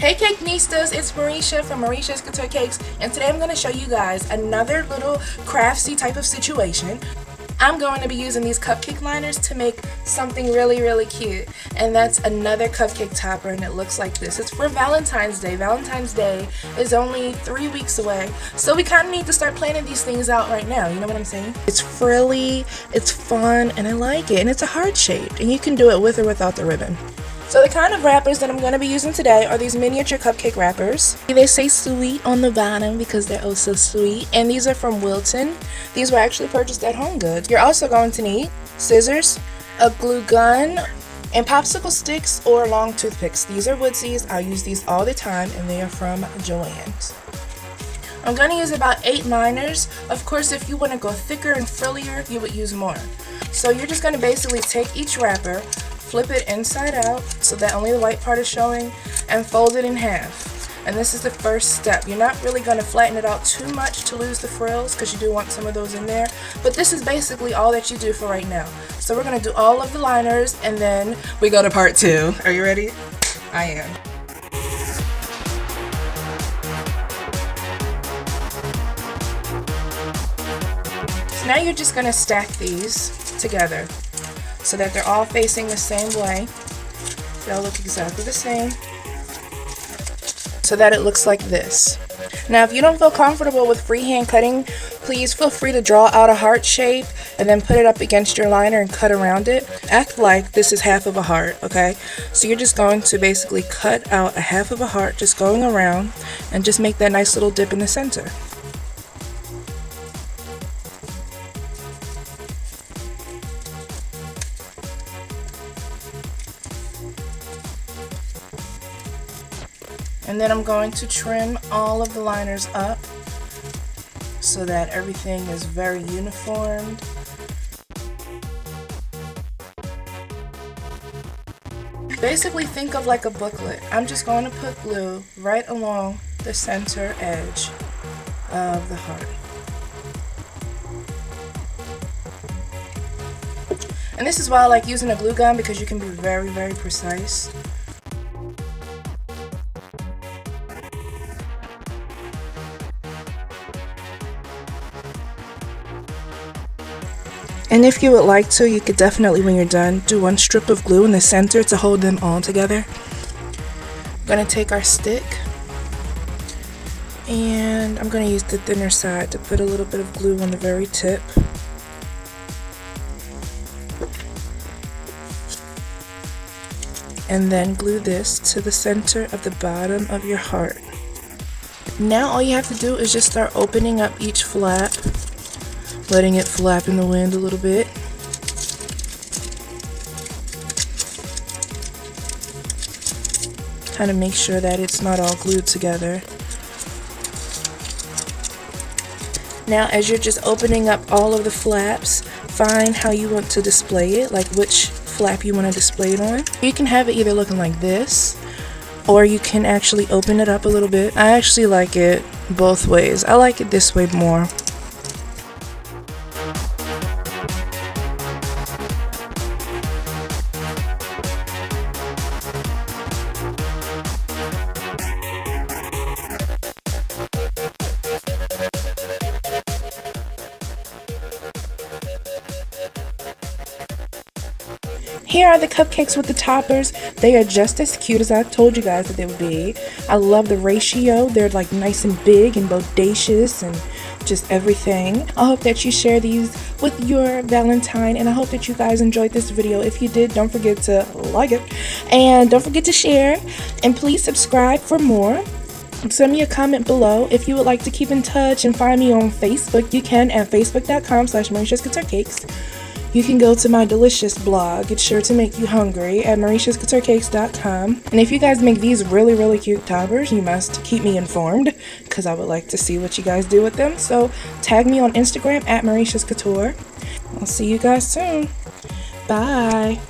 Hey Cakenistas, it's Marisha from Marisha's Couture Cakes and today I'm going to show you guys another little craftsy type of situation. I'm going to be using these cupcake liners to make something really really cute and that's another cupcake topper and it looks like this. It's for Valentine's Day. Valentine's Day is only three weeks away so we kind of need to start planning these things out right now, you know what I'm saying? It's frilly, it's fun, and I like it and it's a heart shape and you can do it with or without the ribbon. So the kind of wrappers that I'm going to be using today are these miniature cupcake wrappers. They say sweet on the bottom because they're oh so sweet. And these are from Wilton. These were actually purchased at Home Goods. You're also going to need scissors, a glue gun, and popsicle sticks or long toothpicks. These are Woodsies. I use these all the time and they are from Joann's. I'm going to use about 8 liners. Of course, if you want to go thicker and frillier, you would use more. So you're just going to basically take each wrapper, flip it inside out so that only the white part is showing and fold it in half. And this is the first step. You're not really going to flatten it out too much to lose the frills because you do want some of those in there. But this is basically all that you do for right now. So we're going to do all of the liners and then we go to part two. Are you ready? I am. So now you're just going to stack these together so that they're all facing the same way. They'll look exactly the same so that it looks like this. Now if you don't feel comfortable with freehand cutting, please feel free to draw out a heart shape and then put it up against your liner and cut around it. Act like this is half of a heart, okay? So you're just going to basically cut out a half of a heart just going around and just make that nice little dip in the center. And then I'm going to trim all of the liners up so that everything is very uniformed. Basically think of like a booklet. I'm just going to put glue right along the center edge of the heart. And this is why I like using a glue gun because you can be very, very precise. And if you would like to, you could definitely, when you're done, do one strip of glue in the center to hold them all together. I'm going to take our stick and I'm going to use the thinner side to put a little bit of glue on the very tip. And then glue this to the center of the bottom of your heart. Now all you have to do is just start opening up each flap letting it flap in the wind a little bit. Kind of make sure that it's not all glued together. Now as you're just opening up all of the flaps, find how you want to display it, like which flap you want to display it on. You can have it either looking like this, or you can actually open it up a little bit. I actually like it both ways. I like it this way more. Here are the cupcakes with the toppers. They are just as cute as I told you guys that they would be. I love the ratio. They're like nice and big and bodacious and just everything. I hope that you share these with your Valentine and I hope that you guys enjoyed this video. If you did, don't forget to like it and don't forget to share and please subscribe for more. Send me a comment below. If you would like to keep in touch and find me on Facebook, you can at facebook.com slash Cakes. You can go to my delicious blog. It's sure to make you hungry at marishascouturecakes.com. And if you guys make these really, really cute toppers, you must keep me informed because I would like to see what you guys do with them. So tag me on Instagram at Marisha's Couture. I'll see you guys soon. Bye.